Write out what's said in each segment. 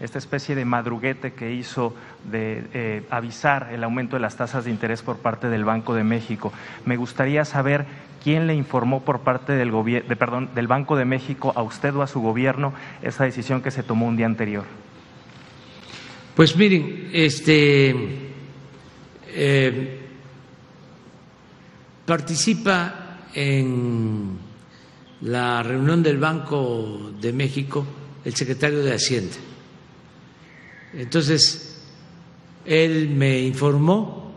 esta especie de madruguete que hizo de eh, avisar el aumento de las tasas de interés por parte del Banco de México. Me gustaría saber quién le informó por parte del, de, del Banco de México a usted o a su gobierno esa decisión que se tomó un día anterior. Pues miren, este eh, participa en la reunión del Banco de México el secretario de Hacienda entonces, él me informó.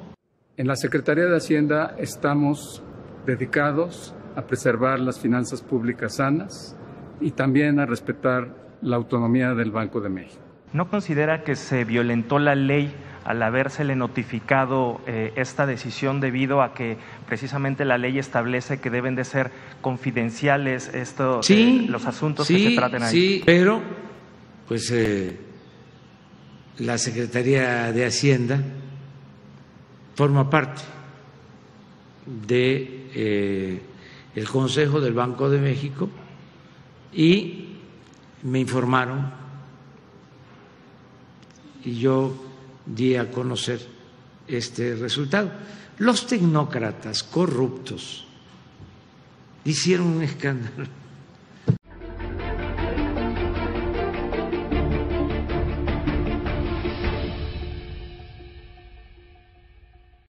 En la Secretaría de Hacienda estamos dedicados a preservar las finanzas públicas sanas y también a respetar la autonomía del Banco de México. ¿No considera que se violentó la ley al habérsele notificado eh, esta decisión debido a que precisamente la ley establece que deben de ser confidenciales estos eh, los asuntos que se traten ahí? Sí, pero pues eh, la Secretaría de Hacienda forma parte de eh, el Consejo del Banco de México y me informaron y yo di a conocer este resultado. Los tecnócratas corruptos hicieron un escándalo